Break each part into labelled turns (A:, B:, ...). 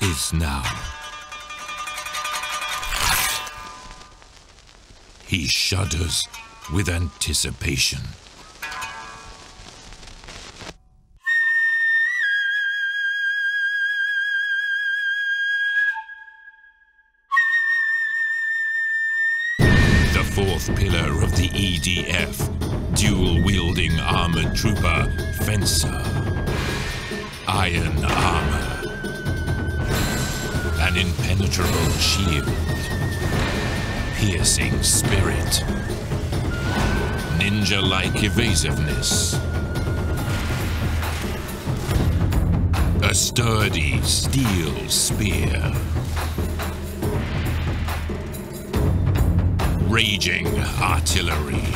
A: is now. He shudders with anticipation. The fourth pillar of the EDF, dual wielding armored trooper, Fencer. Iron armor. Impenetrable shield. Piercing spirit. Ninja like evasiveness. A sturdy steel spear. Raging artillery.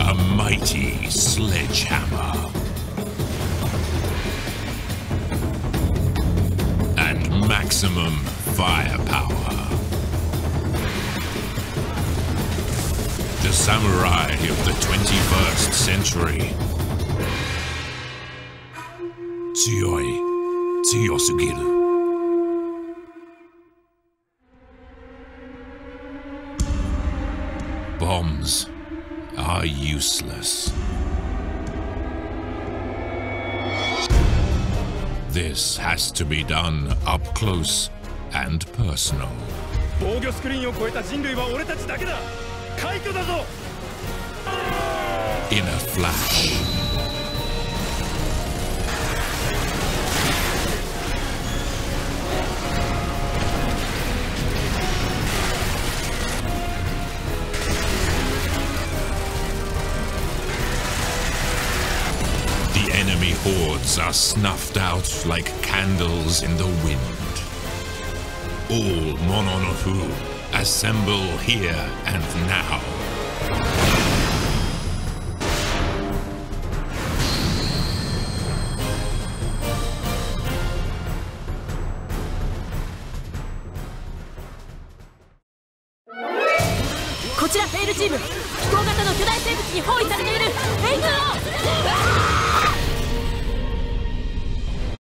A: A mighty sledgehammer. Maximum firepower. The samurai of the 21st century. Tsuyoi Tsuyosugiru. Bombs are useless. This has to be done up close and personal.
B: 防御スクリーンを越えた人類は俺たちだけだ快挙だぞ
A: In a flash. hordes are snuffed out like candles in the wind. All Mononofu assemble here and now.
C: This こちらフェイルチーム飛行型の巨大生物に包囲され